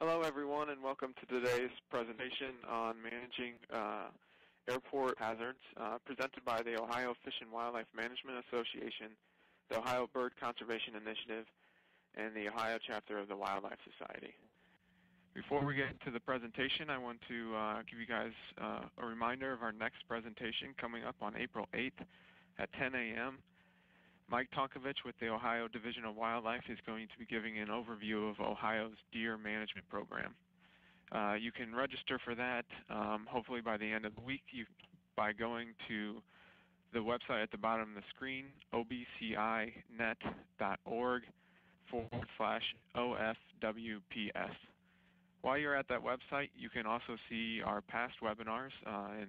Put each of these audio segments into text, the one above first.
Hello, everyone, and welcome to today's presentation on managing uh, airport hazards, uh, presented by the Ohio Fish and Wildlife Management Association, the Ohio Bird Conservation Initiative, and the Ohio chapter of the Wildlife Society. Before we get into the presentation, I want to uh, give you guys uh, a reminder of our next presentation coming up on April 8th at 10 a.m. Mike Tonkovich with the Ohio Division of Wildlife is going to be giving an overview of Ohio's deer management program. Uh, you can register for that um, hopefully by the end of the week you, by going to the website at the bottom of the screen, obcinet.org forward slash OFWPS. While you're at that website, you can also see our past webinars uh, and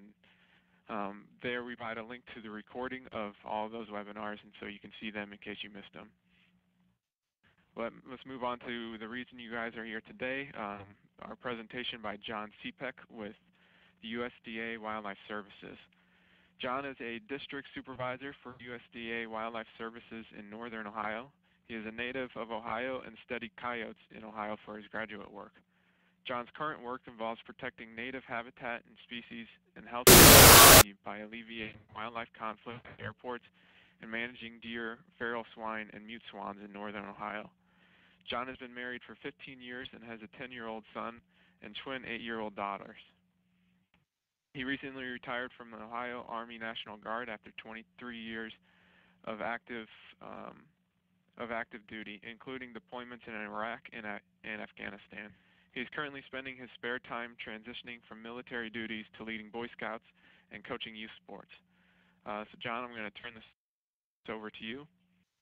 um, there we provide a link to the recording of all of those webinars, and so you can see them in case you missed them. But let's move on to the reason you guys are here today, um, our presentation by Jon Cepek with the USDA Wildlife Services. John is a district supervisor for USDA Wildlife Services in Northern Ohio. He is a native of Ohio and studied coyotes in Ohio for his graduate work. Jon's current work involves protecting native habitat and species and health by alleviating wildlife conflict at airports and managing deer, feral swine, and mute swans in northern Ohio. John has been married for 15 years and has a 10-year-old son and twin 8-year-old daughters. He recently retired from the Ohio Army National Guard after 23 years of active um, of active duty, including deployments in Iraq and, and Afghanistan. He is currently spending his spare time transitioning from military duties to leading Boy Scouts and coaching youth sports. Uh, so, Jon, I'm going to turn this over to you.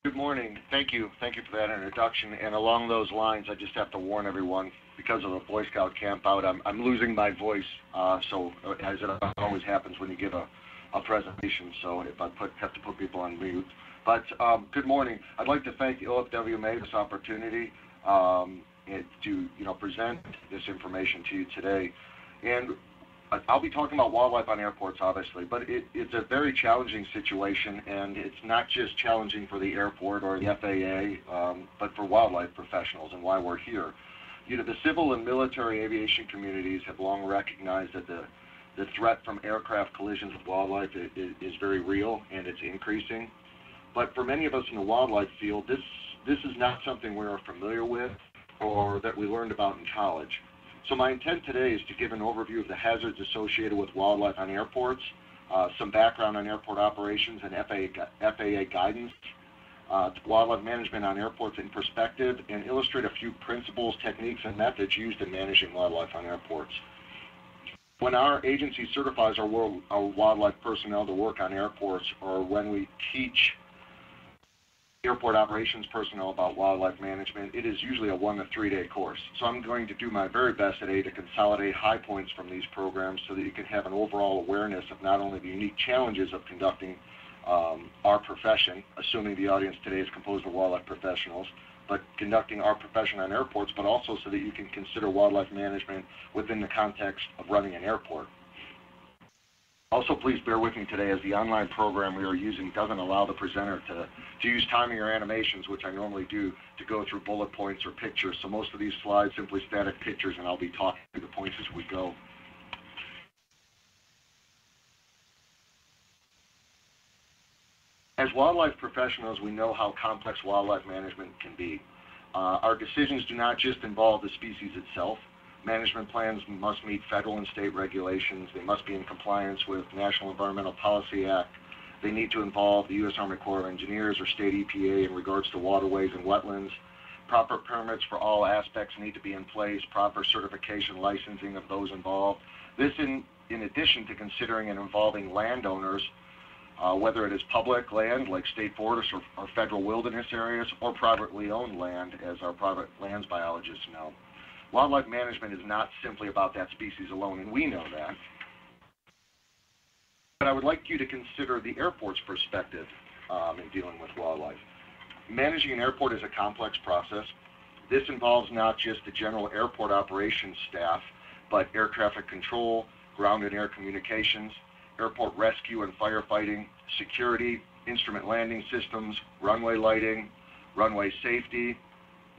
Good morning. Thank you. Thank you for that introduction. And along those lines, I just have to warn everyone because of the Boy Scout camp out, I'm, I'm losing my voice. Uh, so, as it always happens when you give a, a presentation, so if I put, have to put people on mute. But um, good morning. I'd like to thank the OFWMA for this opportunity. Um, to you know present this information to you today. And I'll be talking about wildlife on airports, obviously, but it, it's a very challenging situation, and it's not just challenging for the airport or the FAA, um, but for wildlife professionals and why we're here. You know, the civil and military aviation communities have long recognized that the the threat from aircraft collisions with wildlife is, is very real and it's increasing. But for many of us in the wildlife field, this this is not something we're familiar with or that we learned about in college. So my intent today is to give an overview of the hazards associated with wildlife on airports, uh, some background on airport operations and FAA, FAA guidance, uh, wildlife management on airports in perspective, and illustrate a few principles, techniques, and methods used in managing wildlife on airports. When our agency certifies our, world, our wildlife personnel to work on airports, or when we teach airport operations personnel about wildlife management, it is usually a one to three day course. So I'm going to do my very best today to consolidate high points from these programs so that you can have an overall awareness of not only the unique challenges of conducting um, our profession, assuming the audience today is composed of wildlife professionals, but conducting our profession on airports, but also so that you can consider wildlife management within the context of running an airport. Also, please bear with me today as the online program we are using doesn't allow the presenter to, to use timing or animations, which I normally do, to go through bullet points or pictures. So most of these slides simply static pictures, and I'll be talking through the points as we go. As wildlife professionals, we know how complex wildlife management can be. Uh, our decisions do not just involve the species itself, Management plans must meet federal and state regulations. They must be in compliance with National Environmental Policy Act. They need to involve the U.S. Army Corps of Engineers or state EPA in regards to waterways and wetlands. Proper permits for all aspects need to be in place, proper certification licensing of those involved. This in, in addition to considering and involving landowners, uh, whether it is public land like state forests or, or federal wilderness areas or privately owned land as our private lands biologists know. Wildlife management is not simply about that species alone, and we know that. But I would like you to consider the airport's perspective um, in dealing with wildlife. Managing an airport is a complex process. This involves not just the general airport operations staff, but air traffic control, ground and air communications, airport rescue and firefighting, security, instrument landing systems, runway lighting, runway safety,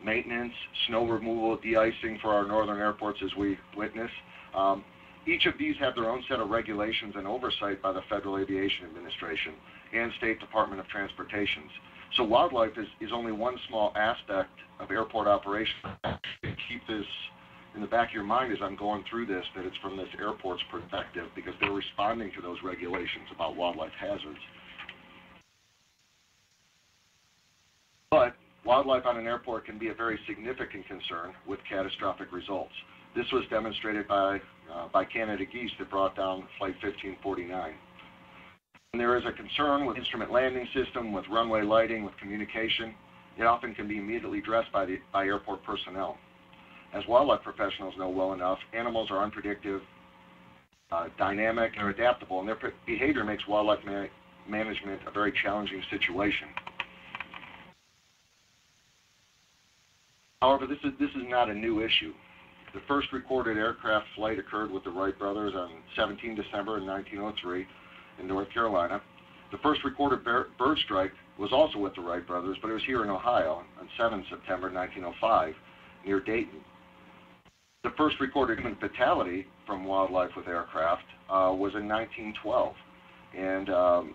maintenance, snow removal, de-icing for our northern airports as we witness. Um, each of these have their own set of regulations and oversight by the Federal Aviation Administration and State Department of Transportations. So wildlife is, is only one small aspect of airport operations. Keep this in the back of your mind as I'm going through this, that it's from this airport's perspective because they're responding to those regulations about wildlife hazards. But wildlife on an airport can be a very significant concern with catastrophic results. This was demonstrated by, uh, by Canada geese that brought down Flight 1549. When there is a concern with instrument landing system, with runway lighting, with communication, it often can be immediately addressed by, the, by airport personnel. As wildlife professionals know well enough, animals are unpredictable, uh, dynamic, and adaptable, and their behavior makes wildlife ma management a very challenging situation. However, this is, this is not a new issue. The first recorded aircraft flight occurred with the Wright brothers on 17 December in 1903 in North Carolina. The first recorded bird strike was also with the Wright brothers, but it was here in Ohio on 7 September 1905 near Dayton. The first recorded human fatality from wildlife with aircraft uh, was in 1912, and um,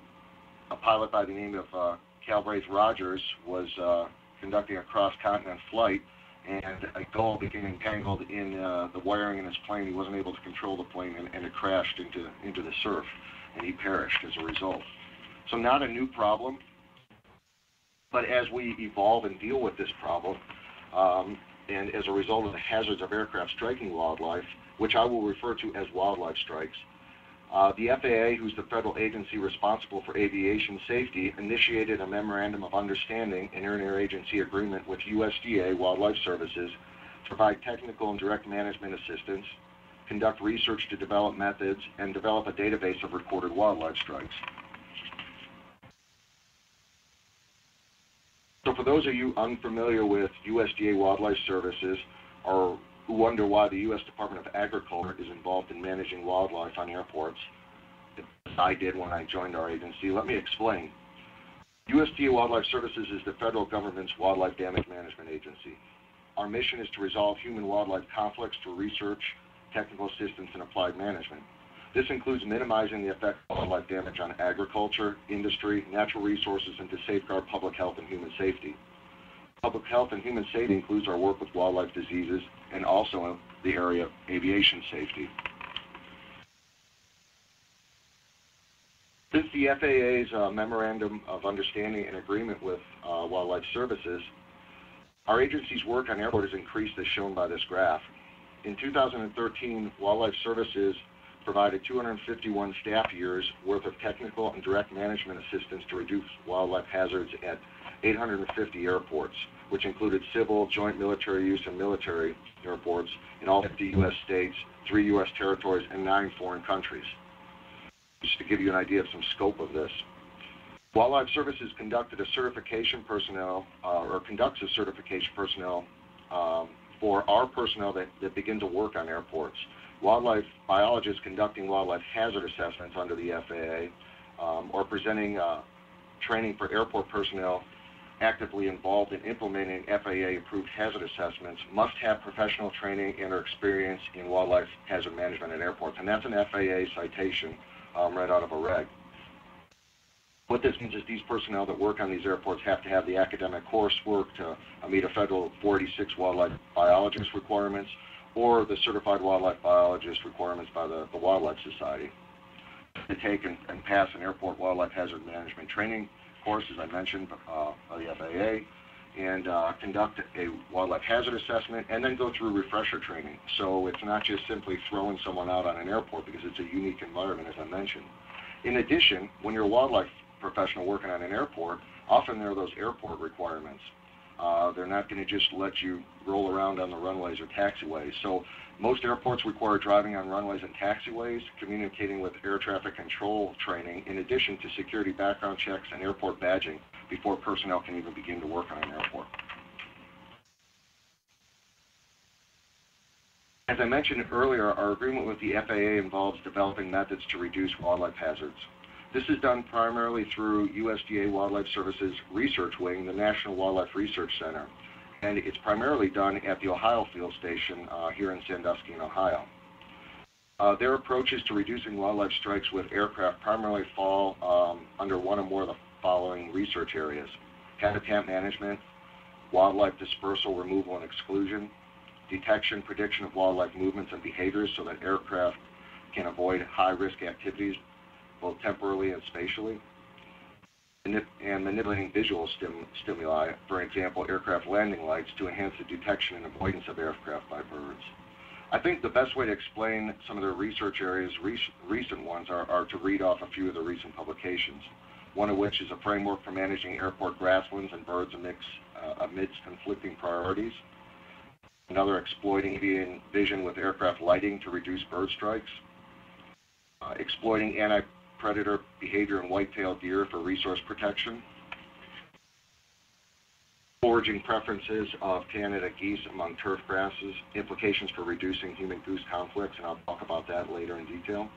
a pilot by the name of uh, Calbraith Rodgers was uh, conducting a cross-continent flight and a gull became entangled in uh, the wiring in his plane. He wasn't able to control the plane, and, and, it crashed into into the surf, and he perished as a result. So not a new problem, but as we evolve and deal with this problem, um, and as a result of the hazards of aircraft striking wildlife, which I will refer to as wildlife strikes, uh, the FAA, who's the federal agency responsible for aviation safety, initiated a memorandum of understanding and interagency agreement with USDA Wildlife Services to provide technical and direct management assistance, conduct research to develop methods, and develop a database of recorded wildlife strikes. So for those of you unfamiliar with USDA Wildlife Services or who wonder why the U.S. Department of Agriculture is involved in managing wildlife on airports, as I did when I joined our agency. Let me explain. USDA Wildlife Services is the federal government's wildlife damage management agency. Our mission is to resolve human-wildlife conflicts through research, technical assistance, and applied management. This includes minimizing the effect of wildlife damage on agriculture, industry, natural resources, and to safeguard public health and human safety. Public health and human safety includes our work with wildlife diseases and also the area of aviation safety. Since the FAA's uh, Memorandum of Understanding and Agreement with uh, Wildlife Services, our agency's work on airport has increased as shown by this graph. In 2013, Wildlife Services provided 251 staff years worth of technical and direct management assistance to reduce wildlife hazards at 850 airports which included civil, joint military use, and military airports in all 50 U.S. states, three U.S. territories, and nine foreign countries. Just to give you an idea of some scope of this. Wildlife Services conducted a certification personnel, uh, or conducts a certification personnel um, for our personnel that, that begin to work on airports. Wildlife biologists conducting wildlife hazard assessments under the FAA um, or presenting uh, training for airport personnel actively involved in implementing FAA-approved hazard assessments must have professional training and or experience in wildlife hazard management at airports. And that's an FAA citation um, right out of a reg. What this means is these personnel that work on these airports have to have the academic coursework to uh, meet a federal 486 wildlife biologist requirements or the certified wildlife biologist requirements by the, the Wildlife Society to take and, and pass an airport wildlife hazard management training course, as I mentioned, uh, by the FAA, and uh, conduct a wildlife hazard assessment, and then go through refresher training. So it's not just simply throwing someone out on an airport because it's a unique environment, as I mentioned. In addition, when you're a wildlife professional working on an airport, often there are those airport requirements. Uh, they're not going to just let you roll around on the runways or taxiways. So most airports require driving on runways and taxiways, communicating with air traffic control training, in addition to security background checks and airport badging before personnel can even begin to work on an airport. As I mentioned earlier, our agreement with the FAA involves developing methods to reduce wildlife hazards. This is done primarily through USDA Wildlife Services Research Wing, the National Wildlife Research Center, and it's primarily done at the Ohio Field Station uh, here in Sandusky, Ohio. Uh, their approaches to reducing wildlife strikes with aircraft primarily fall um, under one or more of the following research areas. Habitat management, wildlife dispersal, removal, and exclusion, detection, prediction of wildlife movements and behaviors so that aircraft can avoid high-risk activities both temporally and spatially, and manipulating visual stim stimuli, for example, aircraft landing lights, to enhance the detection and avoidance of aircraft by birds. I think the best way to explain some of their research areas, re recent ones, are, are, to read off a few of the recent publications. One of which is a framework for managing airport grasslands and birds amidst, uh, amidst conflicting priorities. Another exploiting avian vision with aircraft lighting to reduce bird strikes. Uh, exploiting anti predator behavior in white-tailed deer for resource protection, foraging preferences of Canada geese among turf grasses, implications for reducing human-goose conflicts, and I'll talk about that later in detail,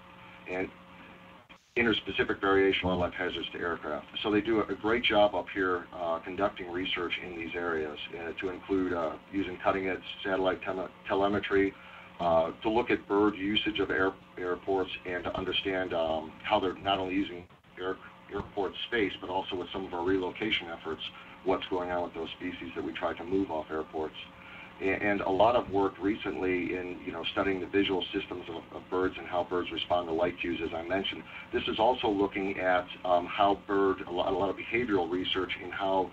and interspecific variation wildlife hazards to aircraft. So they do a great job up here uh, conducting research in these areas uh, to include uh, using cutting-edge satellite tele telemetry, uh, to look at bird usage of air, airports and to understand um, how they're not only using air, airport space, but also with some of our relocation efforts, what's going on with those species that we try to move off airports. And, and a lot of work recently in you know studying the visual systems of, of, birds and how birds respond to light cues, as I mentioned. This is also looking at um, how bird, a lot, a lot of behavioral research in how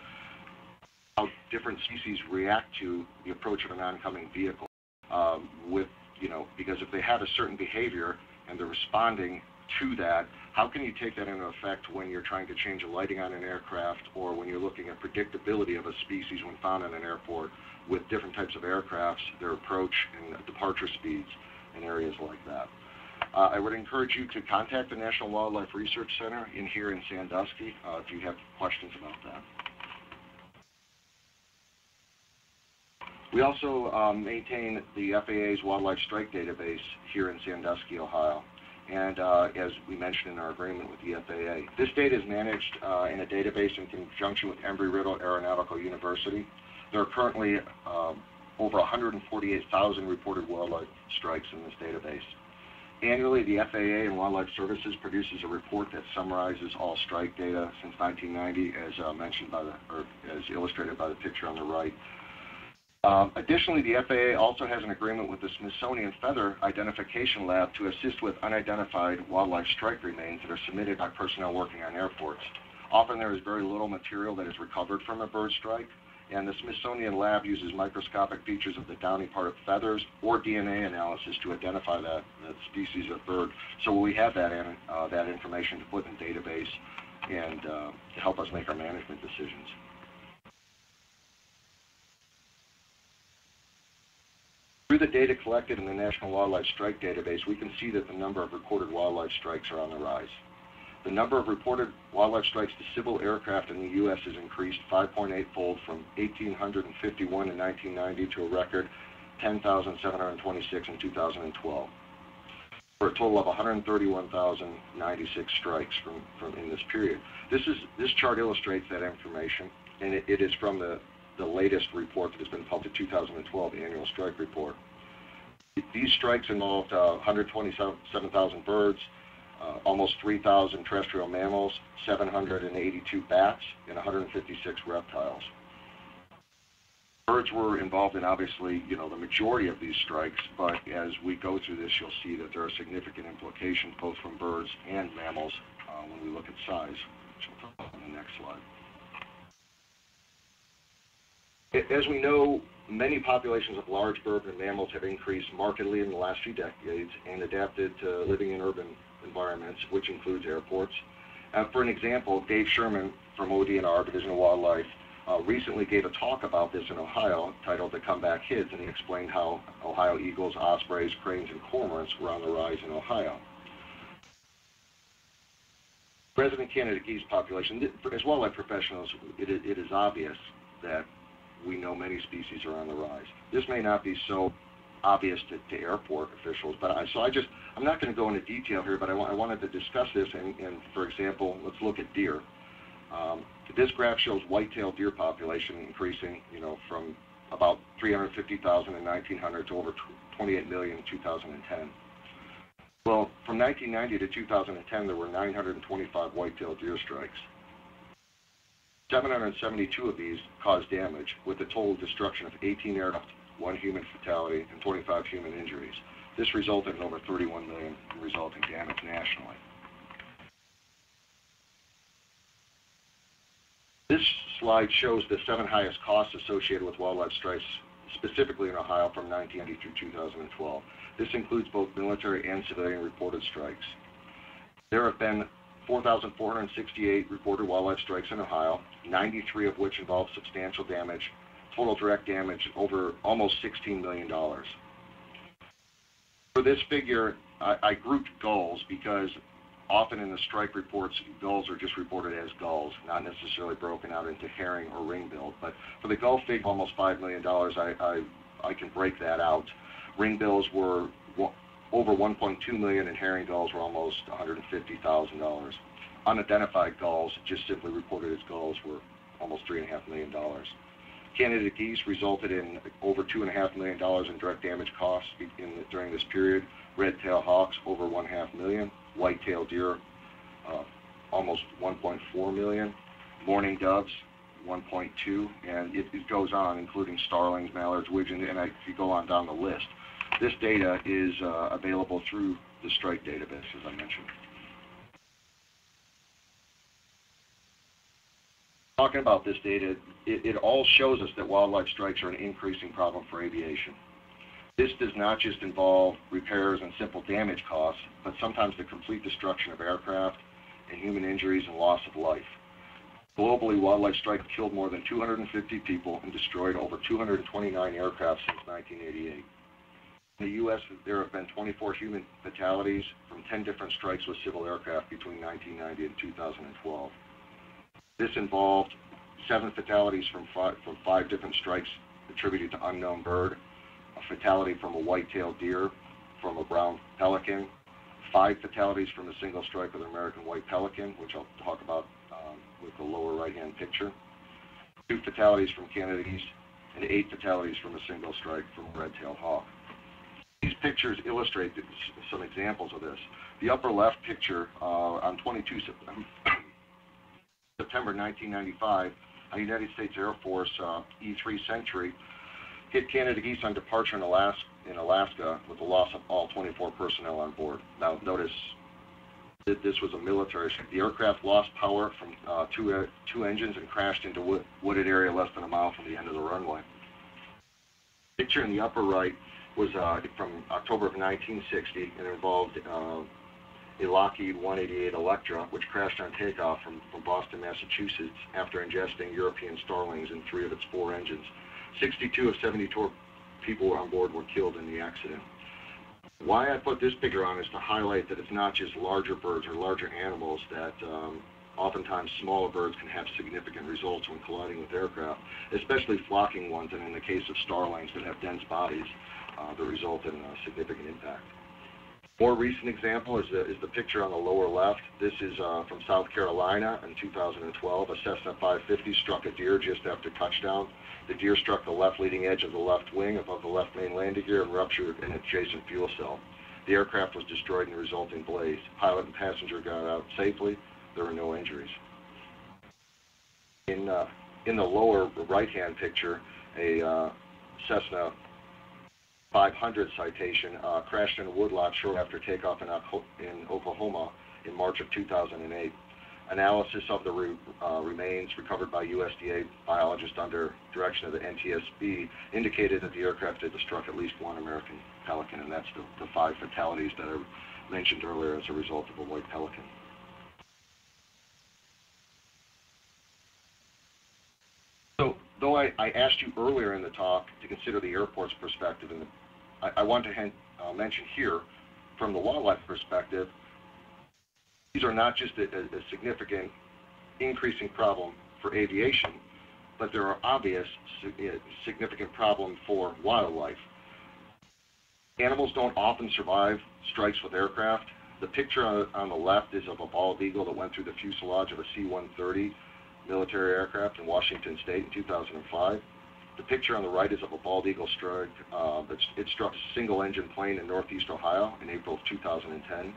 how different species react to the approach of an oncoming vehicle um, with, you know, because if they have a certain behavior and they're responding to that, how can you take that into effect when you're trying to change a lighting on an aircraft or when you're looking at predictability of a species when found in an airport with different types of aircrafts, their approach and departure speeds and areas like that. Uh, I would encourage you to contact the National Wildlife Research Center in here in Sandusky uh, if you have questions about that. We also um, maintain the FAA's Wildlife Strike Database here in Sandusky, Ohio. And uh, as we mentioned in our agreement with the FAA, this data is managed uh, in a database in conjunction with Embry-Riddle Aeronautical University. There are currently uh, over 148,000 reported wildlife strikes in this database. Annually, the FAA and Wildlife Services produces a report that summarizes all strike data since 1990, as uh, mentioned by the, or as illustrated by the picture on the right. Um, additionally, the FAA also has an agreement with the Smithsonian Feather Identification Lab to assist with unidentified wildlife strike remains that are submitted by personnel working on airports. Often there is very little material that is recovered from a bird strike, and the Smithsonian Lab uses microscopic features of the downy part of feathers or DNA analysis to identify that, that species of bird. So we have that, in, uh, that information to put in the database and uh, to help us make our management decisions. Through the data collected in the National Wildlife Strike Database, we can see that the number of recorded wildlife strikes are on the rise. The number of reported wildlife strikes to civil aircraft in the U.S. has increased 5.8-fold from 1,851 in 1990 to a record 10,726 in 2012, for a total of 131,096 strikes from, from in this period. This is this chart illustrates that information, and it, it is from the the latest report that has been published, 2012 annual strike report. These strikes involved uh, 127,000 birds, uh, almost 3,000 terrestrial mammals, 782 bats, and 156 reptiles. Birds were involved in obviously, you know, the majority of these strikes, but as we go through this, you'll see that there are significant implications both from birds and mammals uh, when we look at size, which we'll talk about on the next slide. As we know, many populations of large and mammals have increased markedly in the last few decades and adapted to living in urban environments, which includes airports. Uh, for an example, Dave Sherman from ODNR, Division of Wildlife, uh, recently gave a talk about this in Ohio titled The Comeback Kids, and he explained how Ohio eagles, ospreys, cranes, and cormorants were on the rise in Ohio. Resident Canada geese population, as wildlife professionals, it, it is obvious that we know many species are on the rise. This may not be so obvious to, to airport officials, but I, so I just, I'm not going to go into detail here, but I, I wanted to discuss this, and, and, for example, let's look at deer. Um, this graph shows white-tailed deer population increasing, you know, from about 350,000 in 1900 to over 28 million in 2010. Well, from 1990 to 2010, there were 925 white-tailed deer strikes. 772 of these caused damage, with a total destruction of 18 aircraft, one human fatality, and 25 human injuries. This resulted in over 31 million in resulting damage nationally. This slide shows the seven highest costs associated with wildlife strikes, specifically in Ohio from 1990 through 2012. This includes both military and civilian reported strikes. There have been 4,468 reported wildlife strikes in Ohio, 93 of which involved substantial damage, total direct damage over almost $16 million. For this figure, I, I grouped gulls because often in the strike reports, gulls are just reported as gulls, not necessarily broken out into herring or ring-billed. But for the gull figure, almost $5 million, I, I, I can break that out. Ring-bills were over 1.2 million and herring gulls were almost $150,000. Unidentified gulls, just simply reported as gulls, were almost $3.5 million. Canada geese resulted in over $2.5 million in direct damage costs in, during this period. Red-tailed hawks, over 1.5 million. White-tailed deer, uh, almost 1.4 million. Mourning doves, 1.2, and it, it, goes on, including starlings, mallards, widgeons, and I, if you go on down the list. This data is uh, available through the strike database, as I mentioned. Talking about this data, it, it all shows us that wildlife strikes are an increasing problem for aviation. This does not just involve repairs and simple damage costs, but sometimes the complete destruction of aircraft and human injuries and loss of life. Globally, wildlife strikes killed more than 250 people and destroyed over 229 aircraft since 1988. In the U.S., there have been 24 human fatalities from 10 different strikes with civil aircraft between 1990 and 2012. This involved seven fatalities from five, from five different strikes attributed to unknown bird, a fatality from a white-tailed deer, from a brown pelican, five fatalities from a single strike with an American white pelican, which I'll talk about um, with the lower right-hand picture, two fatalities from Canada geese, and eight fatalities from a single strike from a red-tailed hawk. These pictures illustrate some examples of this. The upper left picture uh, on 22 September 1995, a United States Air Force uh, E-3 Sentry hit Canada geese on departure in Alaska, in Alaska with the loss of all 24 personnel on board. Now notice that this was a military ship. The aircraft lost power from uh, two, two engines and crashed into wood, wooded area less than a mile from the end of the runway. Picture in the upper right was uh, from October of 1960 and involved uh, a Lockheed 188 Electra, which crashed on takeoff from, from Boston, Massachusetts, after ingesting European starlings in three of its four engines. 62 of 72 people on board were killed in the accident. Why I put this picture on is to highlight that it's not just larger birds or larger animals that um, oftentimes smaller birds can have significant results when colliding with aircraft, especially flocking ones, and in the case of starlings that have dense bodies, uh, that result in a significant impact. More recent example is the, is the picture on the lower left. This is uh, from South Carolina in 2012. A Cessna 550 struck a deer just after touchdown. The deer struck the left leading edge of the left wing above the left main landing gear and ruptured an adjacent fuel cell. The aircraft was destroyed in the resulting blaze. Pilot and passenger got out safely. There were no injuries. In, uh, in the lower right-hand picture, a uh, Cessna 500 citation uh, crashed in a woodlot shortly after takeoff in, in, Oklahoma in March of 2008. Analysis of the re, uh, remains recovered by USDA biologists under direction of the NTSB indicated that the aircraft had struck at least one American pelican, and that's the, the five fatalities that I mentioned earlier as a result of a white pelican. So, though I, I, asked you earlier in the talk to consider the airport's perspective and the I, I want to uh, mention here, from the wildlife perspective, these are not just a, a significant increasing problem for aviation, but there are obvious significant problem for wildlife. Animals don't often survive strikes with aircraft. The picture on the left is of a bald eagle that went through the fuselage of a C-130 military aircraft in Washington State in 2005. The picture on the right is of a bald eagle strike. Uh, it struck a single engine plane in northeast Ohio in April of 2010.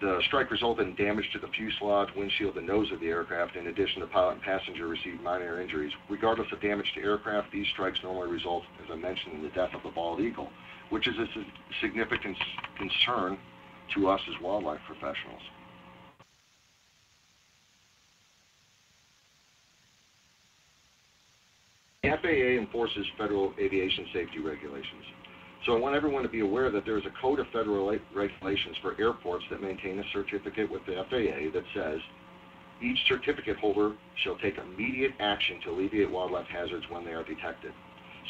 The strike resulted in damage to the fuselage, windshield, and nose of the aircraft. In addition, the pilot and passenger received minor injuries. Regardless of damage to aircraft, these strikes normally result, as I mentioned, in the death of the bald eagle, which is a significant concern to us as wildlife professionals. FAA enforces federal aviation safety regulations. So I want everyone to be aware that there is a code of federal regulations for airports that maintain a certificate with the FAA that says each certificate holder shall take immediate action to alleviate wildlife hazards when they are detected.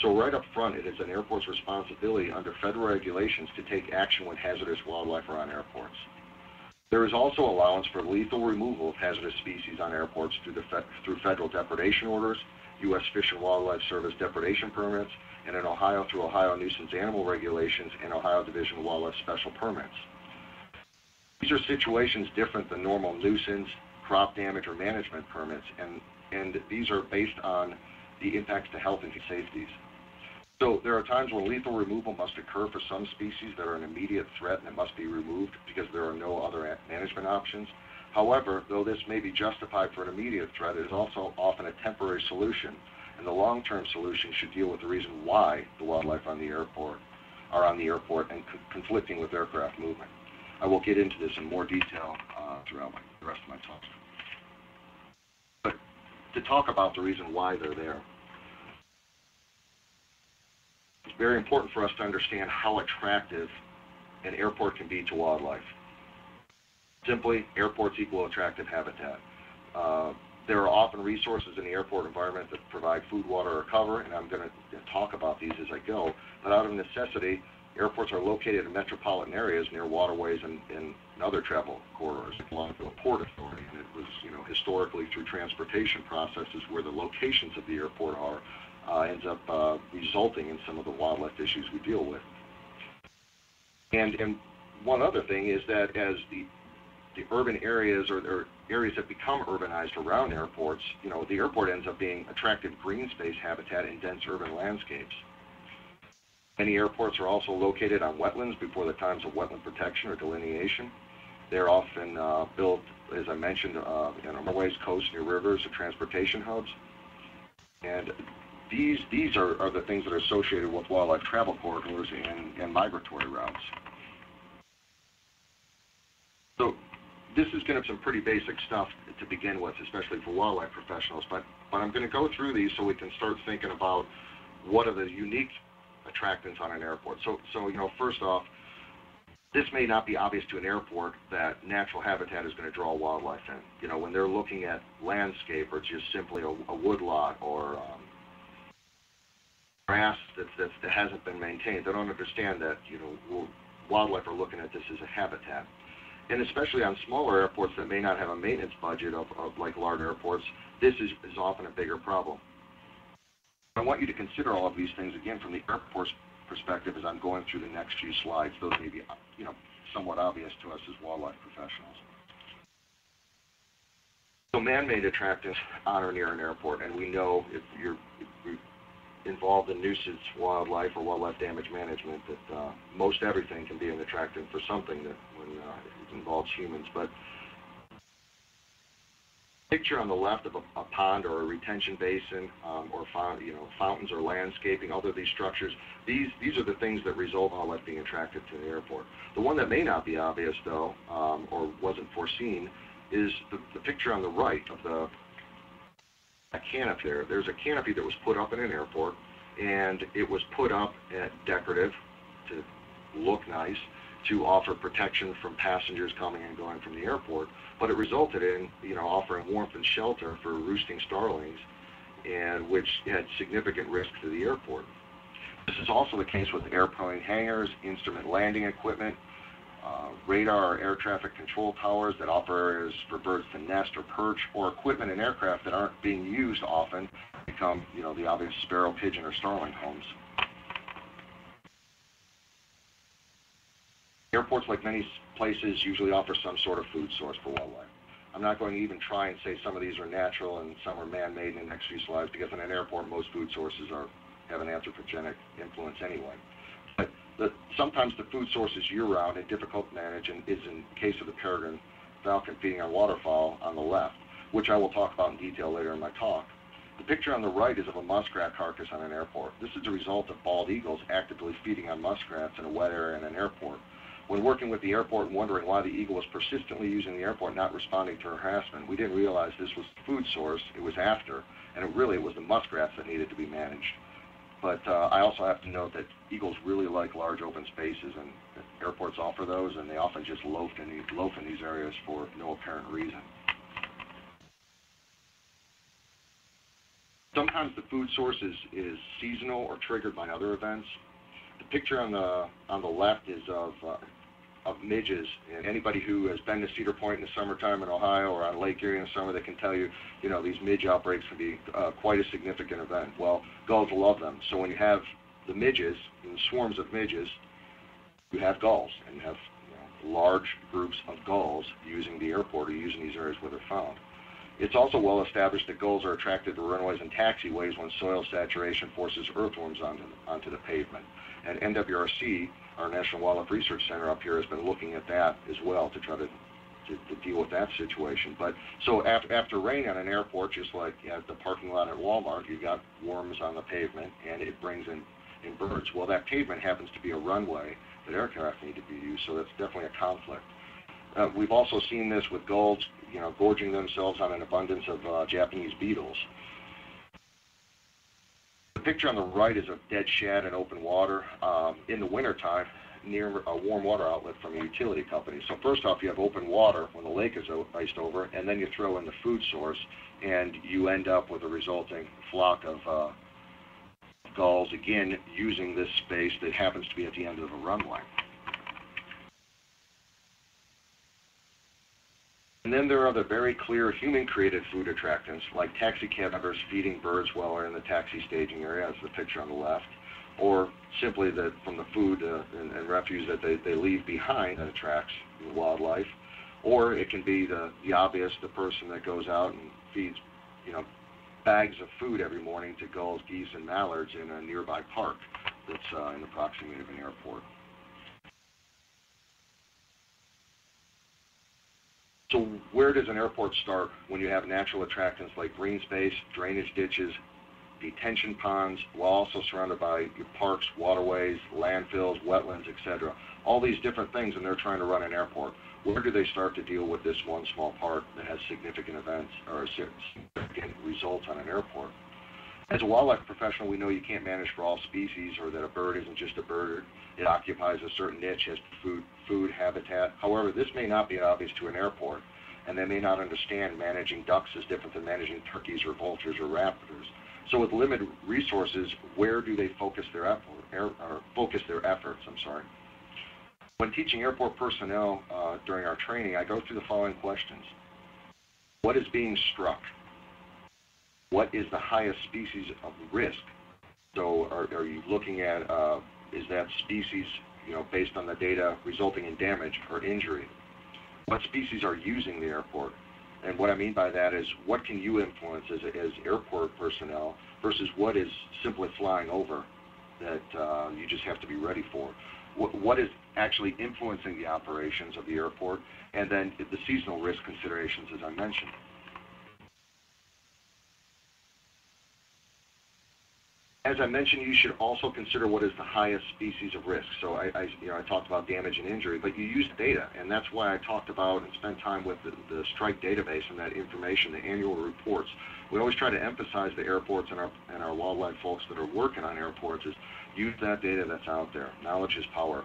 So right up front, it is an airport's responsibility under federal regulations to take action when hazardous wildlife are on airports. There is also allowance for lethal removal of hazardous species on airports through, the fe through federal depredation orders U.S. Fish and Wildlife Service depredation permits, and in Ohio through Ohio nuisance animal regulations and Ohio Division of Wildlife special permits. These are situations different than normal nuisance, crop damage, or management permits, and, and these are based on the impacts to health and safety. So there are times when lethal removal must occur for some species that are an immediate threat and it must be removed because there are no other management options. However, though this may be justified for an immediate threat, it is also often a temporary solution, and the long-term solution should deal with the reason why the wildlife on the airport are on the airport and co conflicting with aircraft movement. I will get into this in more detail uh, throughout my, the rest of my talk. But to talk about the reason why they're there, it's very important for us to understand how attractive an airport can be to wildlife. Simply, airports equal attractive habitat. Uh, there are often resources in the airport environment that provide food, water, or cover, and I'm going to talk about these as I go. But out of necessity, airports are located in metropolitan areas near waterways and, and other travel corridors. Belongs to a port authority, and it was, you know, historically through transportation processes where the locations of the airport are, uh, ends up uh, resulting in some of the wildlife issues we deal with. And, and one other thing is that as the the urban areas or, or areas that become urbanized around airports, you know, the airport ends up being attractive green space habitat in dense urban landscapes. Many airports are also located on wetlands before the times of wetland protection or delineation. They're often uh, built, as I mentioned, uh, in waterways, coasts, near rivers, or transportation hubs. And these these are, are the things that are associated with wildlife travel corridors and, and migratory routes. So this is going to be some pretty basic stuff to begin with, especially for wildlife professionals. But, but I'm going to go through these so we can start thinking about what are the unique attractants on an airport. So, so you know, first off, this may not be obvious to an airport that natural habitat is going to draw wildlife in. You know, when they're looking at landscape or just simply a, a woodlot or um, grass that, that, that hasn't been maintained, they don't understand that, you know, wildlife are looking at this as a habitat and especially on smaller airports that may not have a maintenance budget of, of like large airports, this is, is often a bigger problem. I want you to consider all of these things again from the airport's perspective as I'm going through the next few slides. Those may be, you know, somewhat obvious to us as wildlife professionals. So man-made attractants on or near an airport, and we know if you're if involved in nuisance wildlife or wildlife damage management that uh, most everything can be an attractant for something that when uh, it involves humans. But picture on the left of a, a pond or a retention basin um, or you know fountains or landscaping, other these structures. These these are the things that result in wildlife being attracted to the airport. The one that may not be obvious though, um, or wasn't foreseen, is the, the picture on the right of the a canopy there. There's a canopy that was put up in an airport, and it was put up at decorative to look nice, to offer protection from passengers coming and going from the airport, but it resulted in, you know, offering warmth and shelter for roosting starlings, and which had significant risk to the airport. This is also the case with airplane hangars, instrument landing equipment, uh, radar or air traffic control towers that offer areas for birds to nest or perch, or equipment and aircraft that aren't being used often become, you know, the obvious sparrow, pigeon, or starling homes. Airports, like many places, usually offer some sort of food source for wildlife. I'm not going to even try and say some of these are natural and some are man-made in the next few slides because in an airport, most food sources are have an anthropogenic influence anyway. The, sometimes the food source is year-round and difficult to manage and is in case of the peregrine falcon feeding on waterfowl on the left, which I will talk about in detail later in my talk. The picture on the right is of a muskrat carcass on an airport. This is the result of bald eagles actively feeding on muskrats in a wet area in an airport. When working with the airport and wondering why the eagle was persistently using the airport, not responding to harassment, we didn't realize this was the food source it was after, and it really it was the muskrats that needed to be managed. But uh, I also have to note that eagles really like large open spaces, and airports offer those, and they often just loaf in these, loaf in these areas for no apparent reason. Sometimes the food source is, is seasonal or triggered by other events. The picture on the on the left is of uh, of midges. And anybody who has been to Cedar Point in the summertime in Ohio or on Lake Erie in the summer, they can tell you, you know, these midge outbreaks can be uh, quite a significant event. Well, gulls love them. So when you have the midges, and swarms of midges, you have gulls, and you have you know, large groups of gulls using the airport or using these areas where they're found. It's also well established that gulls are attracted to runways and taxiways when soil saturation forces earthworms onto onto the pavement. And NWRC our National Wildlife Research Center up here has been looking at that as well to try to to, to deal with that situation. But so after, after rain on an airport, just like at the parking lot at Walmart, you got worms on the pavement, and it brings in in birds. Well, that pavement happens to be a runway that aircraft need to be used, so that's definitely a conflict. Uh, we've also seen this with gulls, you know, gorging themselves on an abundance of uh, Japanese beetles. The picture on the right is of dead shad in open water um, in the wintertime near a warm water outlet from a utility company. So first off, you have open water when the lake is iced over, and then you throw in the food source, and you end up with a resulting flock of uh, gulls, again, using this space that happens to be at the end of a runway. And then there are the very clear human-created food attractants, like taxi cab drivers feeding birds while they're in the taxi staging area, as the picture on the left, or simply that from the food uh, and, and, refuse that they, they leave behind that attracts the wildlife. Or it can be the, the obvious, the person that goes out and feeds, you know, bags of food every morning to gulls, geese, and mallards in a nearby park that's uh, in the proximity of an airport. So where does an airport start when you have natural attractants like green space, drainage ditches, detention ponds, while also surrounded by your parks, waterways, landfills, wetlands, etc. All these different things, and they're trying to run an airport. Where do they start to deal with this one small part that has significant events or significant results on an airport? As a wildlife professional, we know you can't manage for all species or that a bird isn't just a bird. It occupies a certain niche, has food, food habitat. However, this may not be obvious to an airport, and they may not understand managing ducks is different than managing turkeys or vultures or raptors. So with limited resources, where do they focus their effort, or focus their efforts? I'm sorry. When teaching airport personnel uh, during our training, I go through the following questions: What is being struck? What is the highest species of risk? So are, are you looking at, uh, is that species, you know, based on the data resulting in damage or injury? What species are using the airport? And what I mean by that is what can you influence as, as airport personnel versus what is simply flying over that uh, you just have to be ready for? What, what is actually influencing the operations of the airport? And then the seasonal risk considerations, as I mentioned. As I mentioned, you should also consider what is the highest species of risk. So I, I, you know, I talked about damage and injury, but you use data, and that's why I talked about and spent time with the, the strike database and that information, the annual reports. We always try to emphasize the airports and our, and our wildlife folks that are working on airports is use that data that's out there. Knowledge is power.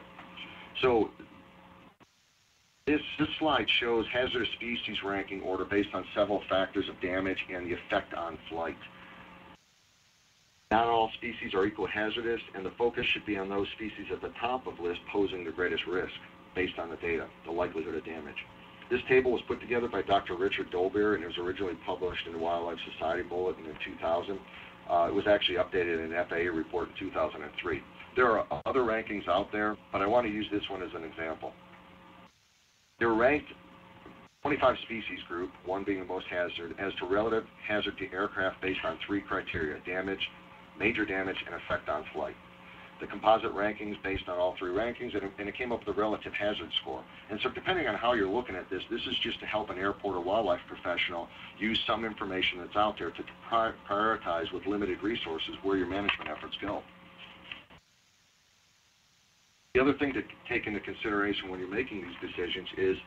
So this, this slide shows hazardous species ranking order based on several factors of damage and the effect on flight. Not all species are equal hazardous, and the focus should be on those species at the top of list posing the greatest risk based on the data, the likelihood of damage. This table was put together by Dr. Richard Dolbeer, and it was originally published in the Wildlife Society Bulletin in 2000. Uh, it was actually updated in an FAA report in 2003. There are other rankings out there, but I want to use this one as an example. They're ranked 25 species group, one being the most hazard, as to relative hazard to aircraft based on three criteria, damage, major damage, and effect on flight. The composite rankings based on all three rankings, and it, and it came up with a relative hazard score. And so depending on how you're looking at this, this is just to help an airport or wildlife professional use some information that's out there to pri prioritize with limited resources where your management efforts go. The other thing to take into consideration when you're making these decisions is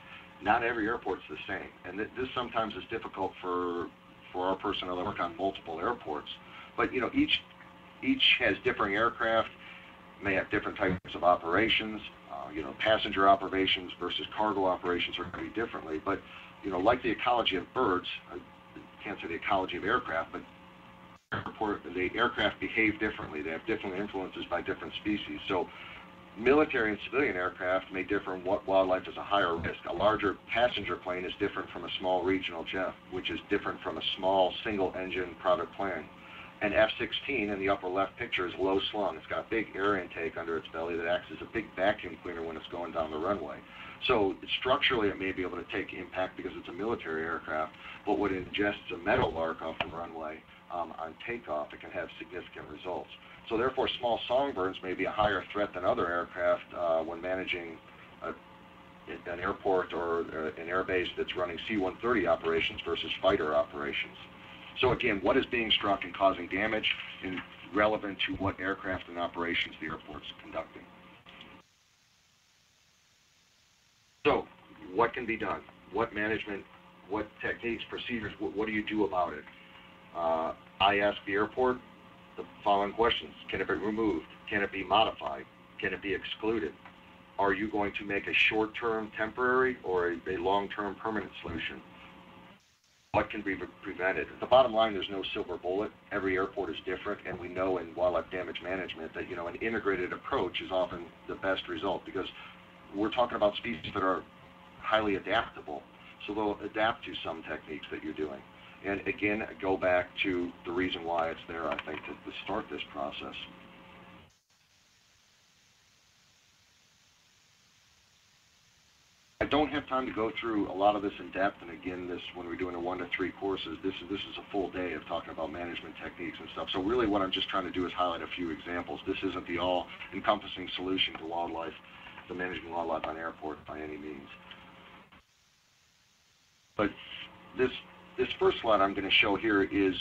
not every airport's the same. And th this sometimes is difficult for, for our personnel that work on multiple airports. But, you know, each, each has differing aircraft, may have different types of operations. Uh, you know, passenger operations versus cargo operations are going to be differently. But, you know, like the ecology of birds, I can't say the ecology of aircraft, but airport, the aircraft behave differently. They have different influences by different species. So military and civilian aircraft may differ in what wildlife is a higher risk. A larger passenger plane is different from a small regional jet, which is different from a small single-engine private plane. An F-16 in the upper left picture is low slung. It's got a big air intake under its belly that acts as a big vacuum cleaner when it's going down the runway. So structurally it may be able to take impact because it's a military aircraft, but when it ingests a meadowlark off the runway um, on takeoff, it can have significant results. So therefore, small songbirds may be a higher threat than other aircraft uh, when managing a, an airport or uh, an airbase that's running C-130 operations versus fighter operations. So again, what is being struck and causing damage and relevant to what aircraft and operations the airport's conducting. So what can be done? What management, what techniques, procedures, what, what do you do about it? Uh, I ask the airport, the following questions. Can it be removed? Can it be modified? Can it be excluded? Are you going to make a short-term temporary or a, a long-term permanent solution? What can be prevented? The bottom line, there's no silver bullet. Every airport is different, and we know in wildlife damage management that you know an integrated approach is often the best result because we're talking about species that are highly adaptable, so they'll adapt to some techniques that you're doing. And again, go back to the reason why it's there, I think, to, to start this process. I don't have time to go through a lot of this in depth, and again, this when we're doing a one to three courses, this is this is a full day of talking about management techniques and stuff. So really, what I'm just trying to do is highlight a few examples. This isn't the all-encompassing solution to wildlife, to managing wildlife on airport by any means. But this this first slide I'm going to show here is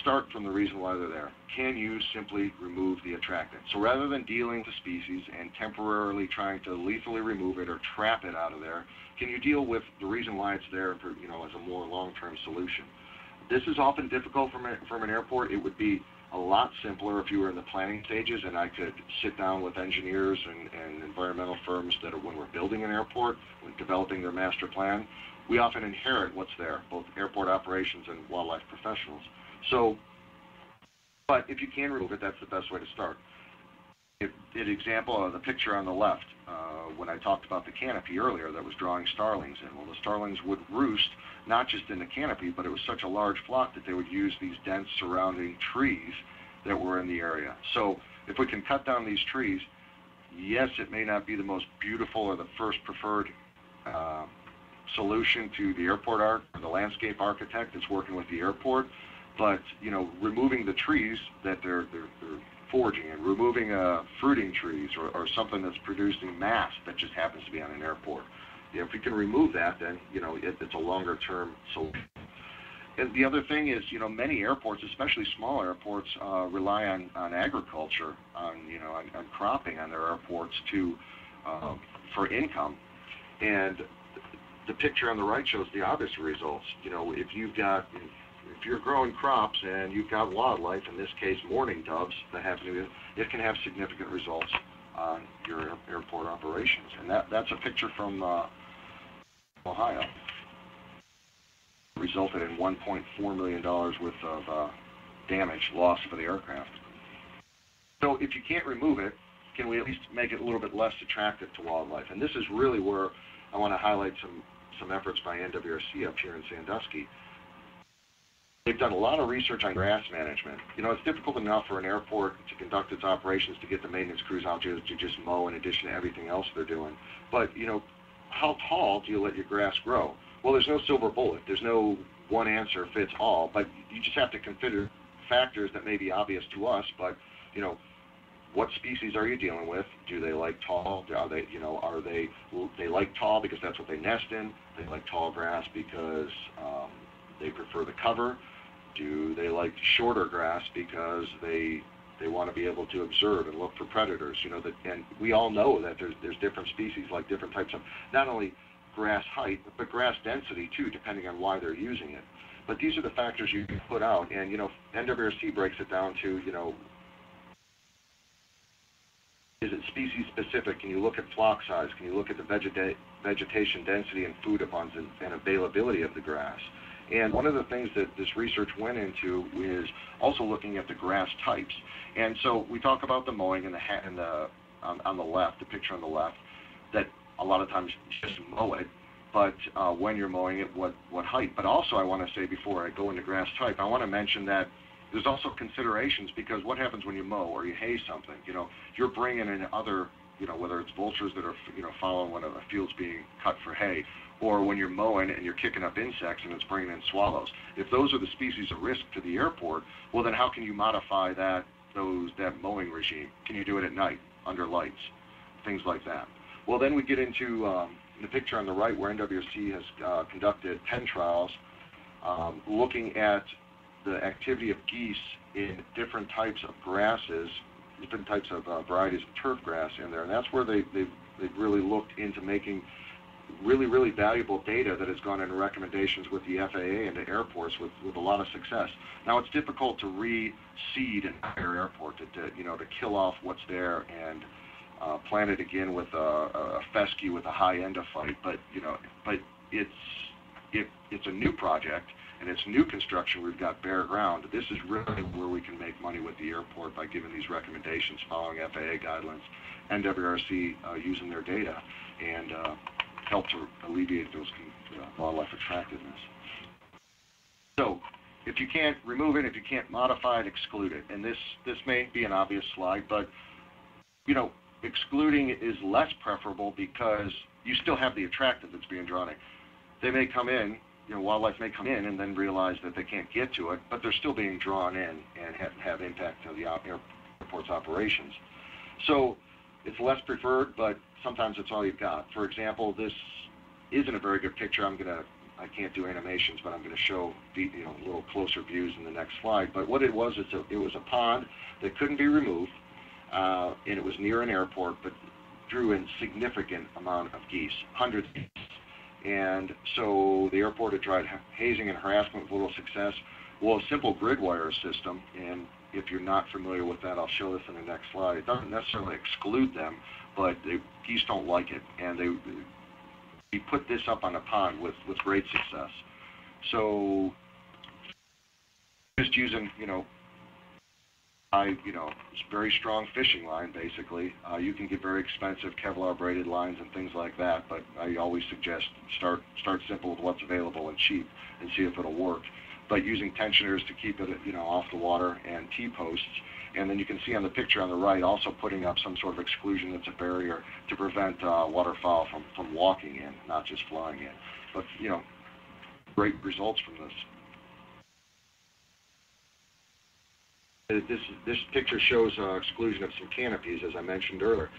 start from the reason why they're there. Can you simply remove the attractant? So rather than dealing with the species and temporarily trying to lethally remove it or trap it out of there, can you deal with the reason why it's there for, you know, as a more long-term solution? This is often difficult from, a, from an airport. It would be a lot simpler if you were in the planning stages and I could sit down with engineers and, and environmental firms that are, when we're building an airport, when developing their master plan, we often inherit what's there, both airport operations and wildlife professionals. So, but if you can remove it, that's the best way to start. An example of the picture on the left, uh, when I talked about the canopy earlier that was drawing starlings in. Well, the starlings would roost not just in the canopy, but it was such a large flock that they would use these dense surrounding trees that were in the area. So if we can cut down these trees, yes, it may not be the most beautiful or the first preferred uh, solution to the airport arc or the landscape architect that's working with the airport, but you know, removing the trees that they're they're, they're foraging and removing uh, fruiting trees or, or something that's producing mass that just happens to be on an airport. if we can remove that, then you know it, it's a longer term solution. And the other thing is, you know, many airports, especially small airports, uh, rely on, on agriculture, on you know, on, on cropping on their airports to uh, for income. And the picture on the right shows the obvious results. You know, if you've got, if you're growing crops and you've got wildlife, in this case mourning doves that happen to it can have significant results on your airport operations. And that, that's a picture from uh, Ohio. Resulted in $1.4 million worth of uh, damage, loss for the aircraft. So if you can't remove it, can we at least make it a little bit less attractive to wildlife? And this is really where I want to highlight some some efforts by NWRC up here in Sandusky. They've done a lot of research on grass management. You know, it's difficult enough for an airport to conduct its operations to get the maintenance crews out there to just mow in addition to everything else they're doing. But, you know, how tall do you let your grass grow? Well, there's no silver bullet. There's no one answer fits all, but you just have to consider factors that may be obvious to us, but you know, what species are you dealing with? Do they like tall? Are they, you know, are they they like tall because that's what they nest in? They like tall grass because um, they prefer the cover. Do they like shorter grass because they they want to be able to observe and look for predators? You know that, and we all know that there's there's different species like different types of not only grass height but grass density too, depending on why they're using it. But these are the factors you can put out, and you know NWRC breaks it down to you know is it species specific? Can you look at flock size? Can you look at the vegeta vegetation density and food abundance and, and availability of the grass? And one of the things that this research went into is also looking at the grass types. And so we talk about the mowing and the, and the on, on, the left, the picture on the left, that a lot of times just mow it, but uh, when you're mowing it, what, what height. But also I want to say before I go into grass type, I want to mention that there's also considerations because what happens when you mow or you hay something? You know, you're bringing in other, you know, whether it's vultures that are, you know, following when a field's being cut for hay, or when you're mowing and you're kicking up insects and it's bringing in swallows. If those are the species of risk to the airport, well, then how can you modify that those that mowing regime? Can you do it at night under lights, things like that? Well, then we get into um, the picture on the right where NWC has uh, conducted 10 trials um, looking at the activity of geese in different types of grasses, different types of uh, varieties of turf grass in there. And that's where they, they've, they've really looked into making really, really valuable data that has gone into recommendations with the FAA and the airports with, with a lot of success. Now, it's difficult to reseed an entire airport, to, to, you know, to kill off what's there and uh, plant it again with a, a fescue with a high endophyte, but, you know, but it's, it, it's a new project and it's new construction, we've got bare ground. This is really where we can make money with the airport by giving these recommendations, following FAA guidelines, NWRC uh, using their data, and uh, help to alleviate those uh, wildlife attractiveness. So, if you can't remove it, if you can't modify it, exclude it. And this this may be an obvious slide, but you know, excluding is less preferable because you still have the attractive that's being drawn in. They may come in you know, wildlife may come in and then realize that they can't get to it, but they're still being drawn in and have, have impact to the airport's operations. So it's less preferred, but sometimes it's all you've got. For example, this isn't a very good picture. I'm gonna, I can't do animations, but I'm gonna show the, you know, little closer views in the next slide. But what it was, it's a, it was a pond that couldn't be removed, uh, and it was near an airport, but drew in significant amount of geese, hundreds of geese and so the airport had tried hazing and harassment with little success. Well, a simple grid wire system, and if you're not familiar with that, I'll show this in the next slide. It doesn't necessarily exclude them, but geese don't like it, and they we put this up on a pond with with great success. So just using you know I, you know, very strong fishing line, basically. Uh, you can get very expensive Kevlar braided lines and things like that, but I always suggest start start simple with what's available and cheap and see if it'll work. But using tensioners to keep it, you know, off the water and T-posts, and then you can see on the picture on the right also putting up some sort of exclusion that's a barrier to prevent uh, waterfowl from, from walking in, not just flying in. But, you know, great results from this. This, this picture shows uh, exclusion of some canopies, as I mentioned earlier.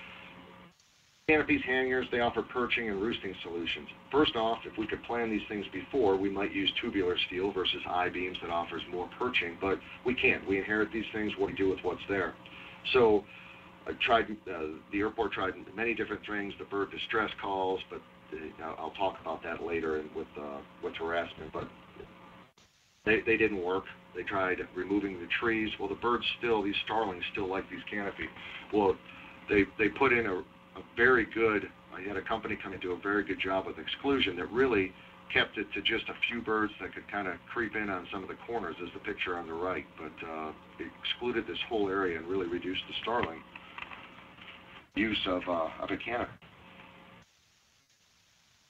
Canopies, hangars, they offer perching and roosting solutions. First off, if we could plan these things before, we might use tubular steel versus I-beams that offers more perching, but we can't. We inherit these things, what do we do with what's there? So I tried, uh, the airport tried many different things, the bird distress calls, but uh, I'll talk about that later with, uh, with harassment, but they, they didn't work. They tried removing the trees. Well, the birds still, these starlings still like these canopy. Well, they, they put in a, a very good, I had a company come and do a very good job with exclusion that really kept it to just a few birds that could kind of creep in on some of the corners, as the picture on the right. But uh, excluded this whole area and really reduced the starling use of, uh, of a canopy.